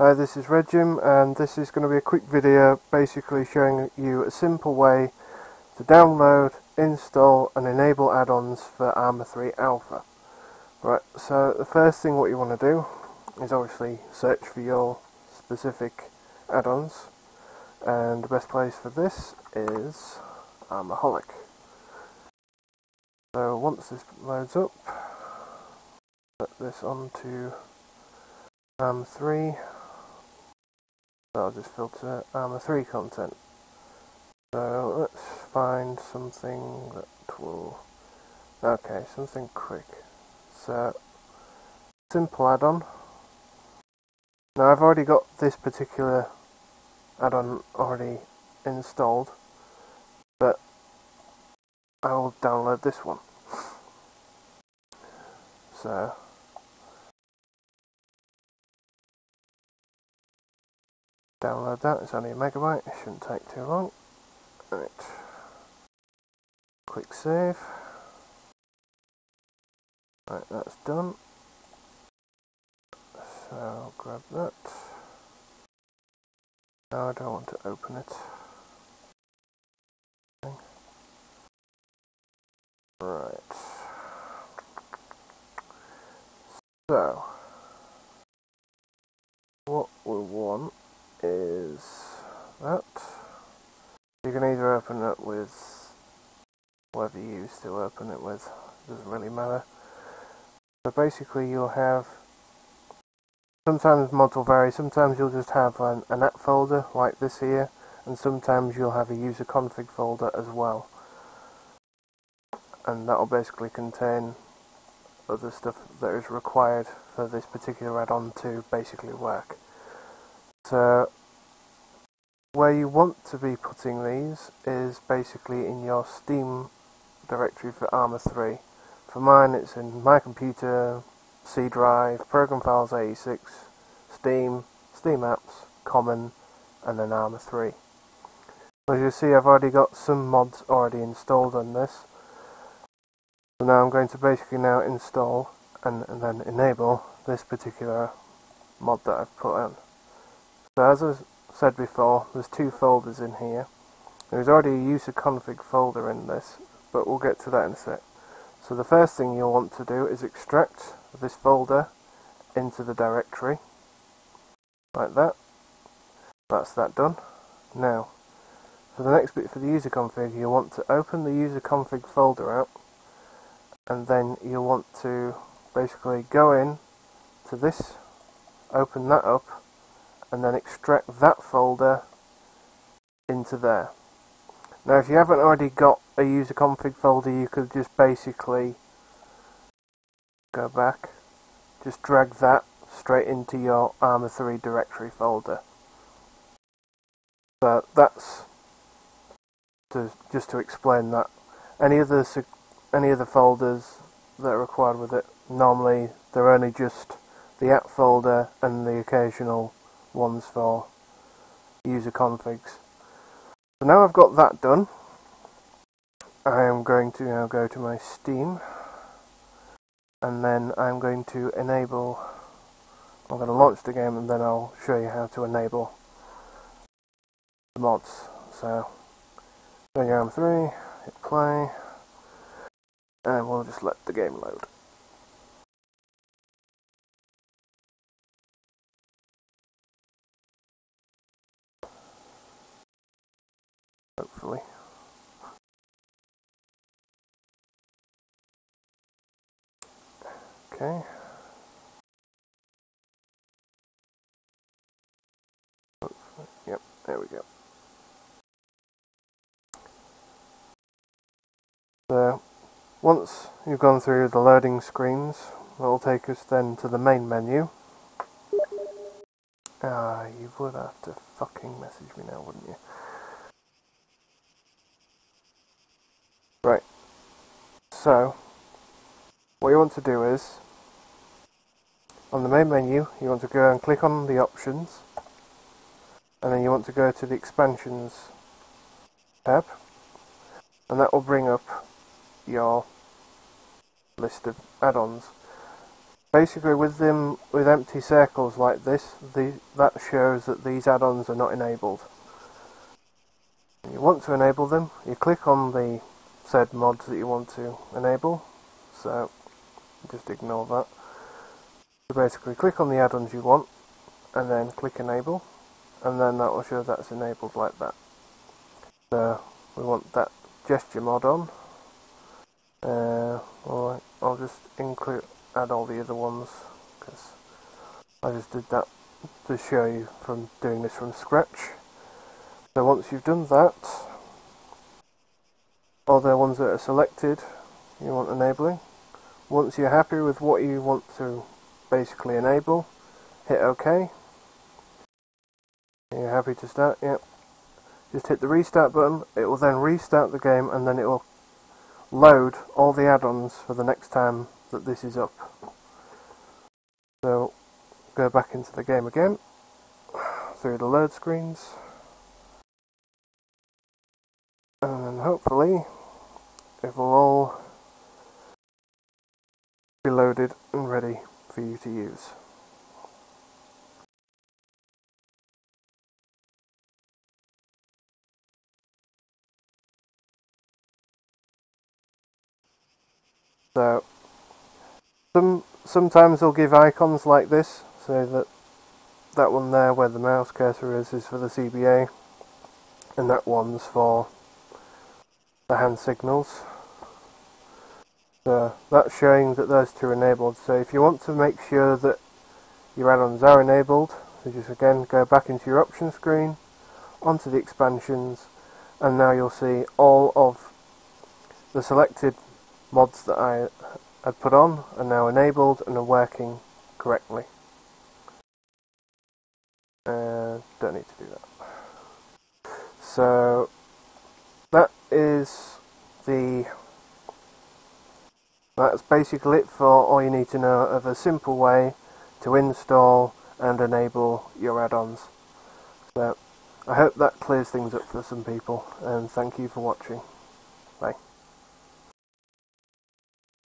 Hi, this is RedJim and this is going to be a quick video basically showing you a simple way to download, install and enable add-ons for Arma 3 Alpha. Right, so the first thing what you want to do is obviously search for your specific add-ons and the best place for this is Armaholic. So once this loads up, put this onto Arma 3 so I'll just filter Arma um, 3 content. So let's find something that will... Okay, something quick. So, simple add-on. Now I've already got this particular add-on already installed, but I will download this one. So, download that, it's only a megabyte, it shouldn't take too long. Right. Quick save. Right, that's done. So I'll grab that. Now I don't want to open it. Right. So, what we want is that. You can either open it with whatever you used to open it with, doesn't really matter. So basically you'll have, sometimes mods will vary, sometimes you'll just have an, an app folder like this here, and sometimes you'll have a user config folder as well. And that will basically contain other stuff that is required for this particular add-on to basically work. So where you want to be putting these is basically in your Steam directory for Arma 3. For mine it's in my computer, C drive, program files 86, Steam, Steam apps, common, and then Arma 3. As you see I've already got some mods already installed on this. So now I'm going to basically now install and, and then enable this particular mod that I've put on. So as I said before, there's two folders in here. There's already a user config folder in this, but we'll get to that in a sec. So the first thing you'll want to do is extract this folder into the directory, like that. That's that done. Now, for the next bit for the user config, you'll want to open the user config folder out, and then you'll want to basically go in to this, open that up, and then extract that folder into there. Now if you haven't already got a user config folder you could just basically go back, just drag that straight into your Arma 3 directory folder. So that's to, just to explain that. Any other any other folders that are required with it, normally they're only just the app folder and the occasional ones for user configs. So now I've got that done, I am going to now go to my Steam and then I'm going to enable, I'm going to launch the game and then I'll show you how to enable the mods. So, to 3, hit play, and we'll just let the game load. hopefully. Okay. Yep, there we go. So, once you've gone through the loading screens, it'll take us then to the main menu. Ah, you would have to fucking message me now, wouldn't you? Right. So, what you want to do is, on the main menu, you want to go and click on the options, and then you want to go to the expansions tab, and that will bring up your list of add-ons. basically with them with empty circles like this, the, that shows that these add-ons are not enabled. You want to enable them, you click on the said mods that you want to enable, so just ignore that. So basically click on the add-ons you want, and then click enable, and then that will show that's enabled like that. So we want that gesture mod on. Uh, I'll just include add all the other ones because I just did that to show you from doing this from scratch. So once you've done that, all the ones that are selected you want enabling. Once you're happy with what you want to basically enable, hit OK. You're happy to start? Yep. Just hit the restart button, it will then restart the game and then it will load all the add-ons for the next time that this is up. So go back into the game again through the load screens and hopefully it will all be loaded and ready for you to use. So some sometimes they'll give icons like this, so that that one there where the mouse cursor is is for the CBA, and that one's for the hand signals. So that's showing that those two are enabled. So if you want to make sure that your add-ons are enabled, so just again go back into your option screen, onto the expansions, and now you'll see all of the selected mods that I had put on are now enabled and are working correctly. Uh, don't need to do that. So that is the that's basically it for all you need to know of a simple way to install and enable your add-ons. So I hope that clears things up for some people and thank you for watching.